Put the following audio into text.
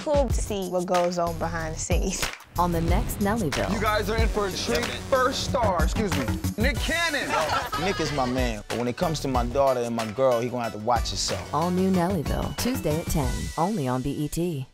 cool to see what goes on behind the scenes. On the next Nellyville. You guys are in for a treat. First star, excuse me, Nick Cannon. Nick is my man, but when it comes to my daughter and my girl, he gonna have to watch himself. All new Nellyville, Tuesday at 10, only on BET.